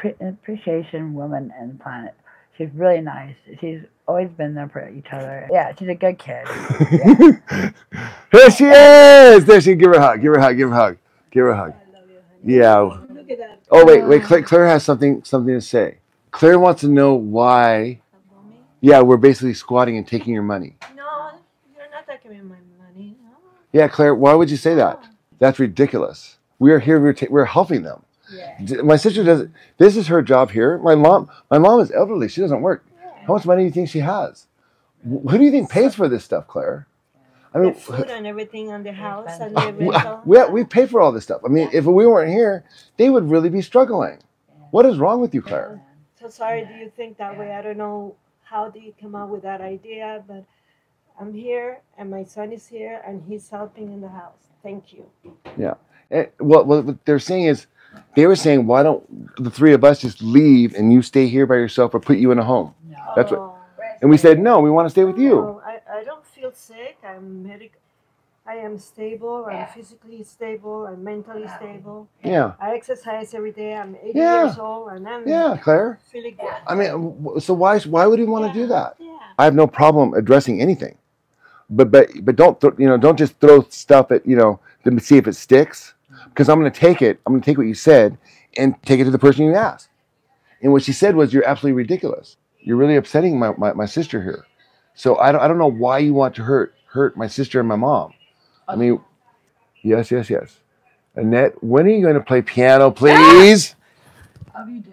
pre- appreciation woman and planet. She's really nice. She's always been there for each other. Yeah, she's a good kid. Here she is. There she. Give her a hug. Give her a hug. Give her a hug. Give her a hug. Yeah. Look at that. Oh wait, wait. Claire, Claire has something something to say. Claire wants to know why. Yeah, we're basically squatting and taking your money. No, you're not taking my money. No. Yeah, Claire. Why would you say that? Oh. That's ridiculous. We are here. We're ta- we're helping them. Yeah. My sister does. This is her job here. My mom. My mom is elderly. She doesn't work. How much money do you think she has? Who do you think pays for this stuff, Claire? I The mean, food and everything on the house and expensive. the we, rental. we, we pay for all this stuff. I mean, if we weren't here, they would really be struggling. What is wrong with you, Claire? So sorry, do you think that way? I don't know how do you come up with that idea, but I'm here and my son is here and he's helping in the house. Thank you. Yeah. Eh, what, what what they're saying is, they were saying, why don't the three of us just leave and you stay here by yourself or put you in a home? No. That's what- And we said, no, we want to stay with you. no, I, I don't feel sick. I'm medic. I am stable. I'm Yeah. physically stable. I'm mentally stable. Yeah, I exercise every day. I'm 80 Yeah. years old and I'm yeah, Claire. feeling good. I mean, so why why would he want to do that? Yeah. I have no problem addressing anything, but but but don't th- you know don't just throw stuff at you know to see if it sticks because I'm going to take it. I'm going to take what you said and take it to the person you asked. And what she said was, "You're absolutely ridiculous. You're really upsetting my, my, my sister here. So I don't I don't know why you want to hurt hurt my sister and my mom. I mean, yes, yes, yes. Annette, when are you going to play piano, please? Oh, you do.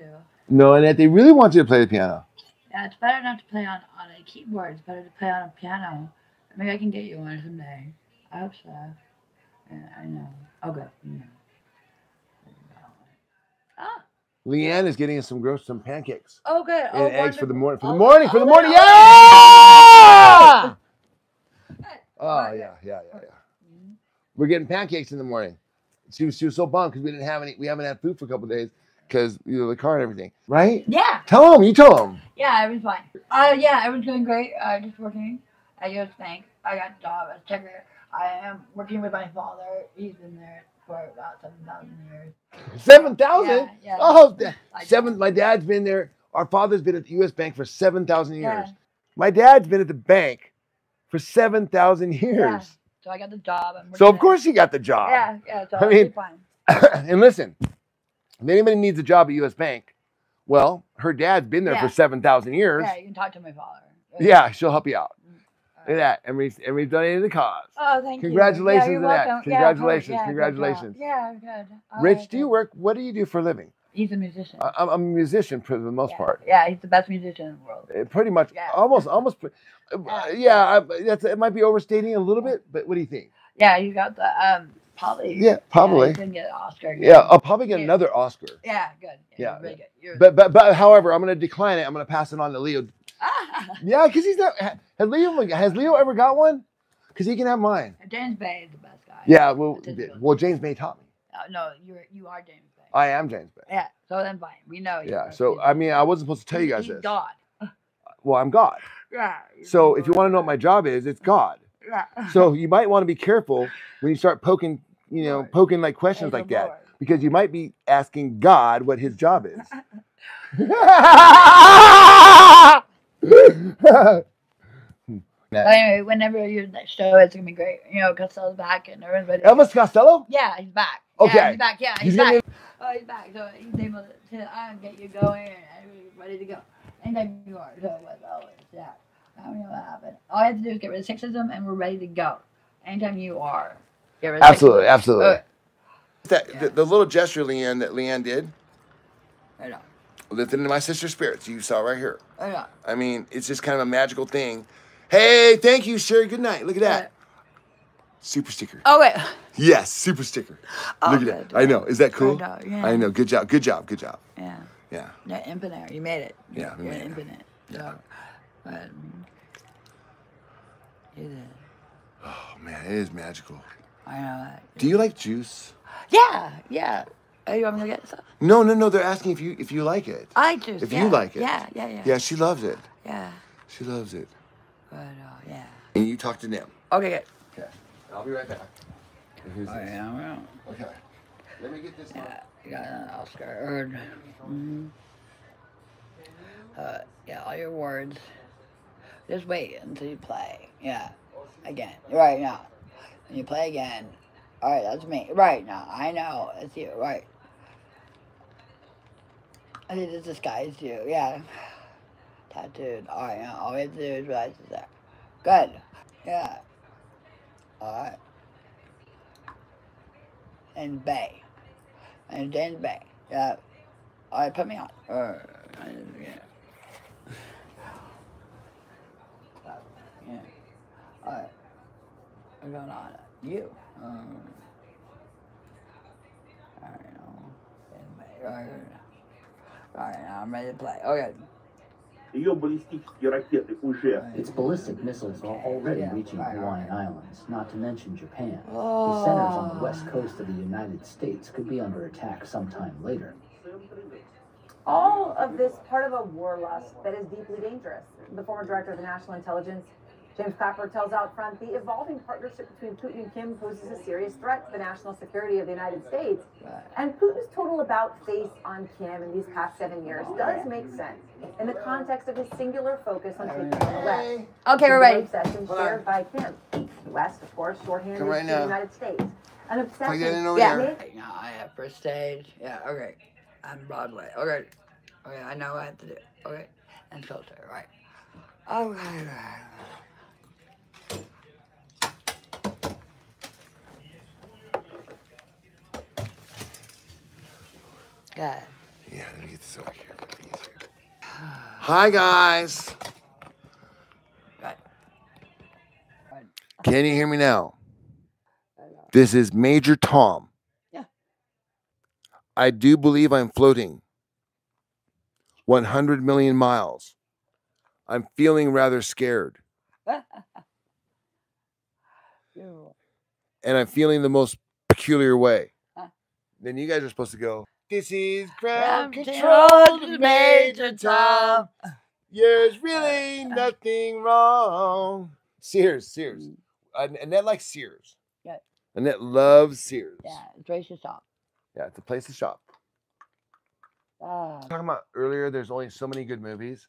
No, Annette, they really want you to play the piano. Yeah, it's better not to play on, on a keyboard. It's better to play on a piano. Maybe I can get you one someday. I hope so. Yeah, I know. Oh, good. Yeah. Ah. Leanne is getting us some gross some pancakes. Oh, good. and Oh, eggs for the morning. For the Oh, morning. For the morning. oh, Yeah. Oh yeah, yeah, yeah, yeah. We're getting pancakes in the morning. She was she was so bummed because we didn't have any. We haven't had food for a couple of days because you know the car and everything. Right? Yeah. Tell them. You tell them. Yeah, everyone's fine. Uh, yeah, everyone's doing great. Uh, just working at U.S. Bank. I got a job as checker. I am working with my father. He's been there for about 7,000 years. Seven thousand. Yeah, yeah. Oh, seven. My dad's been there. Our father's been at the U.S. Bank for seven thousand years. Yeah. My dad's been at the bank for seven thousand years. Yeah. So I got the job. So of course he got the job. Yeah, yeah. So I mean- and listen, if anybody needs a job at U.S. Bank, well, her dad's been there Yeah. for seven thousand years. Yeah, you can talk to my father. Yeah, she'll help you out. Look at that. And we and we've donated the cause. Oh, thank Congratulations you. Yeah, you're to that. welcome. Yeah. Congratulations, Yeah, good congratulations. job. Yeah, good. Oh, Rich, do you work? What do you do for a living? He's a musician. I, I'm I'm a musician for the most yeah. part. Yeah, he's the best musician in the world. Uh, Pretty much, Yeah. almost, almost. uh, Yeah. Yeah, I, that's it. Might be overstating a little bit, but what do you think? Yeah, you got the um probably. Yeah, probably. Yeah, he's gonna get an Oscar. Good. Yeah, I'll probably get Yeah. another Oscar. Yeah, good. Yeah. you're really good. You're, But but but however, I'm going to decline it. I'm going to pass it on to Leo. Ah, Yeah, because he's not. Has Leo has Leo ever got one? Because he can have mine. James Bay is the best guy. Yeah. Well, That's his field. well, James Bay taught me. Uh, no, you're you are James Bay. I am James Bay. yeah. So then fine. We know. you. Yeah. So I mean, I wasn't supposed to tell you guys he's this. God. Well, I'm God. Yeah. So if you want to know what my job is, it's God. Yeah. So you might want to be careful when you start poking, you know, Lord. poking like questions like the that, because you might be asking God what His job is. But anyway, whenever your next show, it's gonna be great. You know, Costello's back and everyone's ready. Elvis Costello. Yeah, he's back. Okay. Yeah, he's back. Yeah, he's, He's gonna back. Oh, he's back. So he's able to, to uh, get you going and everybody's ready to go. Anytime you are. So with Elvis, yeah. I don't know what happened. All you have to do is get rid of sexism and we're ready to go. Anytime you are. Get rid of Absolutely, sexism. absolutely. Uh, That, the, the little gesture, Leanne, that Leanne did, I know. Lifted into my sister's spirits. You saw right here. I know. I mean, it's just kind of a magical thing. Hey, thank you, Sherry. Good night. Look at that. Super sticker. Oh, wait. Yes, super sticker. Oh, Look at good. that. I know. Is that cool? know, yeah. I know. Good job. Good job. Good job. Yeah. Yeah. Yeah, infinite. You made it. Yeah, You're made it. infinite. So, but, mm, you did. Oh man, it is magical. I know that. Do you like juice? Yeah, yeah. Oh, you want me to get some? No, no, no. They're asking if you if you like it. I do. juice. If you like it. Yeah, yeah, yeah. Yeah, she loves it. Yeah. She loves it. But, uh, yeah. And you talk to them. Okay, good. Okay. I'll be right back. And here's Oh, this. yeah, well. Okay. Let me get this one. Yeah, You got an Oscar. Mm-hmm. Uh, yeah, all your words. Just wait until you play. Yeah, again. Right now. And you play again. All right, that's me. Right now, I know it's you. Right. I think this disguised you. Yeah. Tattooed. All right. Now all we have to do is realize it's there. Good. Yeah. All right. And Bay. And James Bay. Yeah. All right, put me on. Yeah. Yeah. All right. What's going on? You. Um, all right, now. All right, all right, now I'm ready to play. Okay. Ее баллистические ракеты уже Its ballistic missiles are already Yeah, reaching right, right, Hawaiian right. Islands, not to mention Japan. Oh. The centers on the west coast of the United States could be under attack sometime later. All of this part of a war lust that is deeply dangerous. The former director of the National Intelligence, James Clapper, tells out front the evolving partnership between Putin and Kim poses a serious threat to the national security of the United States. And Putin's total about face on Kim in these past seven years does make sense in the context of his singular focus on taking on the West. Okay, we're ready. obsession Hold on. shared by Kim. The West, of course, shorthand Come right the United States. An obsession. Plug in over Yeah. there. Right now I have first stage. Yeah, okay. I'm Broadway. Okay. Okay, I know what I have to do. Okay. And filter, right. Okay. Good. Yeah, let me get this over here. Hi guys. Good. Can you hear me now? This is Major Tom. Yeah. I do believe I'm floating 100 million miles. I'm feeling rather scared, and I'm feeling the most peculiar way. Huh. Then you guys are supposed to go. This is Ground control control to to Major Tom. There's really nothing wrong. Sears, Sears. An- Annette likes Sears. Yeah. Annette loves Sears. Yeah, it's a place to shop. Yeah, it's a place to shop. Ah, Talking about earlier, there's only so many good movies.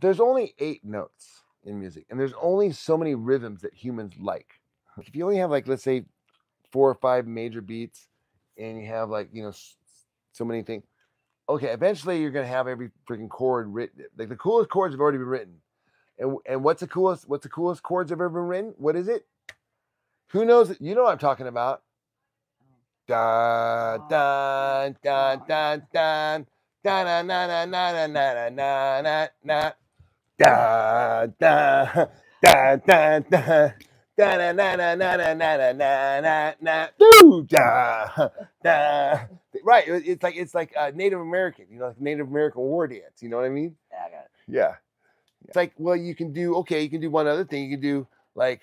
There's only eight notes in music, and there's only so many rhythms that humans like. If you only have like, let's say, four or five major beats, and you have like, you know, so many things. Okay, eventually you're gonna have every freaking chord written. Like the coolest chords have already been written. And and what's the coolest? What's the coolest chords have ever been written? What is it? Who knows? You know what I'm talking about. Da da da da da da na na na na na na na na na da da da da da da na na na na na na na na na na do da da right it- it's like it's like uh, Native American you know like Native American war dance you know what I mean yeah, I got it. yeah it's like well you can do okay you can do one other thing you can do like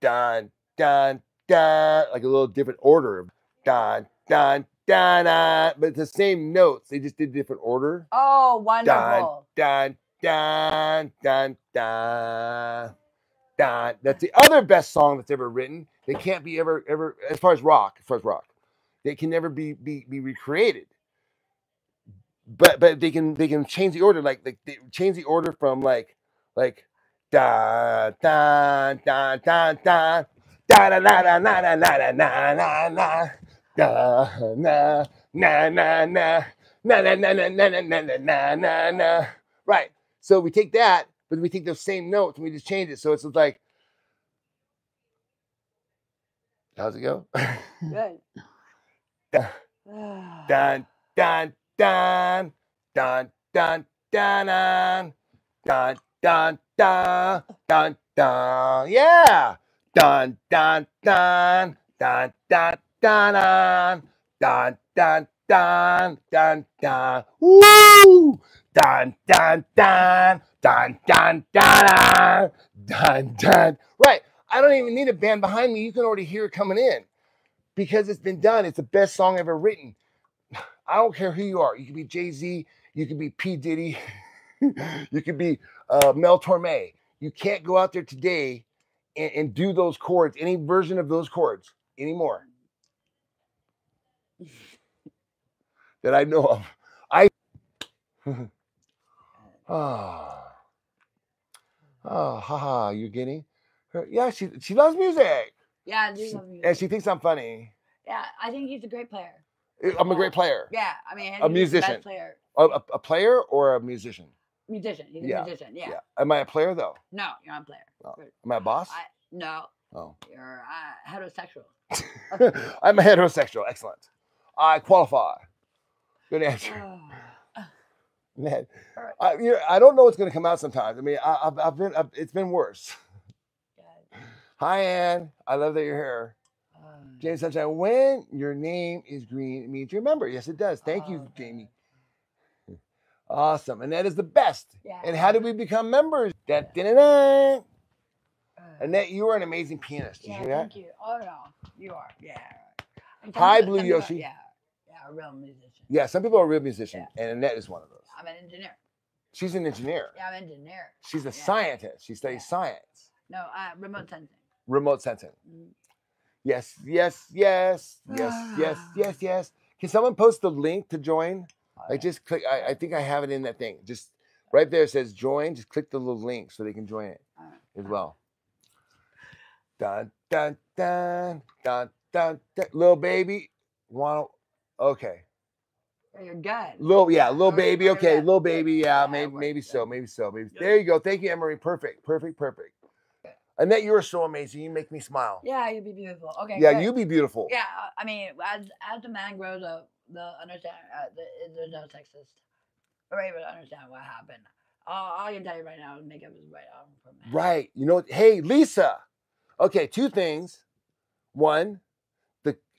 dun dun dun like a little different order dun dun dun dun but it's the same notes they just did different order Oh, wonderful. dun dun dun dun dun that's the other best song that's ever written they can't be ever ever as far as rock as far as rock they can never be be, be recreated but but they can they can change the order like like they change the order from like like da da da da da da da da da da da da da da da da na na na na na na na na na na na na na right so we take that but we take those same notes and we just change it so it's like how's it go Good. Dun, dun dun dun dun dun dun dun dun dun dun dun yeah dun dun dun dun dun dun dun dun dun dun dun woo dun dun dun dun dun dun dun dun. Right. I don't even need a band behind me. You can already hear it coming in because it's been done. It's the best song ever written. I don't care who you are. You can be Jay Z. You can be P Diddy. you can be uh, Mel Torme. You can't go out there today and, and do those chords, any version of those chords anymore that I know of. I. oh, oh, haha, you're getting her. Yeah, she she loves music, Yeah, I do She- love music. and she thinks I'm funny. yeah, I think he's a great player. Eh, I'm a great player. Yeah, I mean, A think he's the best musician. player, A, a, a player or a musician? musician. He's a Yeah, musician. Yeah. Am I a player though? No, you're not a player. Oh. Am I a boss? I, no, Oh, you're uh, heterosexual. I'm a heterosexual. Excellent. I qualify. Good answer. Oh. Man, Alright. I, you know, I don't know what's going to come out sometimes. I mean, I, I've, I've been, I've, it's been worse. Hi, Ann. I love that you're here. Uh, James Sunshine, when your name is green, it means you remember. Yes, it does. Thank you, Oh, okay. Jamie. Awesome. And that is the best. Yeah. And how did we become members? Da, da, da, da. uh, Annette, you are an amazing pianist. Did you yeah, hear that? thank you. Oh no, you are. Yeah. Hi, Blue Yoshi. Yeah, a real musician. Yeah, some people are real musicians, and Annette is one of those. I'm an engineer. She's an engineer. Yeah, I'm an engineer. She's a Yeah. scientist. She studies Yeah. science, No, uh, remote sensing. remote sensing. Mm. Yes, yes, yes, yes, yes, yes, yes. Can someone post the link to join? Oh, Like just click. I, I think I have it in that thing. Just right there it says join. Just click the little link so they can join it as well. Dun dun dun dun dun. dun. Little baby, want? Okay, You're good. little yeah, little Okay, baby. okay, Okay, little baby. Yeah, Yeah, maybe maybe so, maybe so, maybe. Good. There you go. Thank you, Emery. Perfect, perfect, perfect. Annette, you are so amazing. You make me smile. Yeah, you'd be beautiful. Okay. Yeah, good. you be beautiful. Yeah, I mean, as as the man grows up, they'll understand. Uh, the, there's no sexist. Able to understand what happened. All, all I can tell you right now is makeup is right on for men. Right. You know, hey, Lisa. Okay, two things. One, the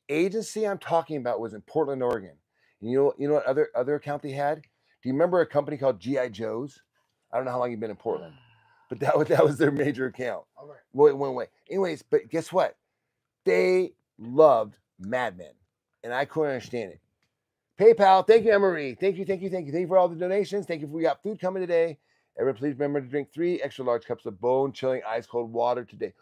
agency I'm talking about was in Portland, Oregon. And you know, you know what other other account they had? Do you remember a company called GI Joe's? I don't know how long you've been in Portland, but that was that was their major account. All right. Well, it went away. Anyways, but guess what? They loved Mad Men, and I couldn't understand it. PayPal, thank you, Emery. Thank you, thank you, thank you. Thank you for all the donations. Thank you for we got food coming today. Everyone, please remember to drink three extra large cups of bone chilling ice cold water today.